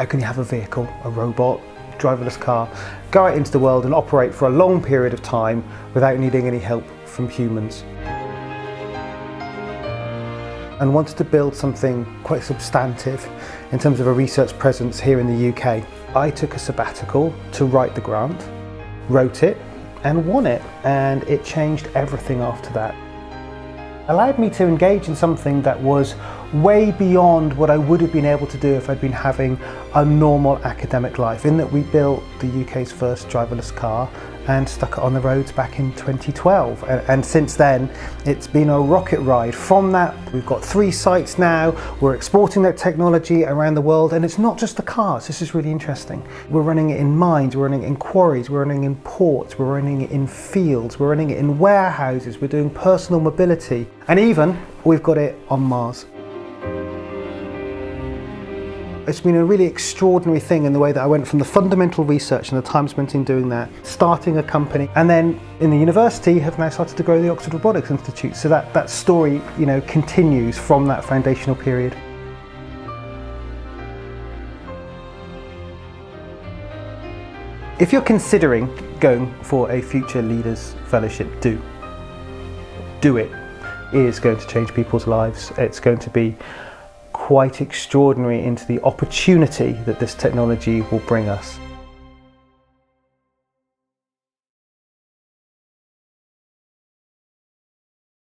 how can you have a vehicle, a robot, driverless car, go out into the world and operate for a long period of time without needing any help from humans? and wanted to build something quite substantive in terms of a research presence here in the UK. I took a sabbatical to write the grant, wrote it and won it and it changed everything after that. Allowed me to engage in something that was way beyond what I would have been able to do if I'd been having a normal academic life in that we built the UK's first driverless car and stuck it on the roads back in 2012. And, and, since then, it's been a rocket ride. From that, we've got three sites now. We're exporting that technology around the world, and it's not just the cars. This is really interesting. We're running it in mines, we're running it in quarries, we're running it in ports, we're running it in fields, we're running it in warehouses, we're doing personal mobility, and even we've got it on Mars. It's been a really extraordinary thing in the way that I went from the fundamental research and the time spent in doing that, starting a company, and then in the university have now started to grow the Oxford Robotics Institute. So that, that story, you know, continues from that foundational period. If you're considering going for a Future Leaders Fellowship, do. Do it. It is going to change people's lives. It's going to be quite extraordinary into the opportunity that this technology will bring us.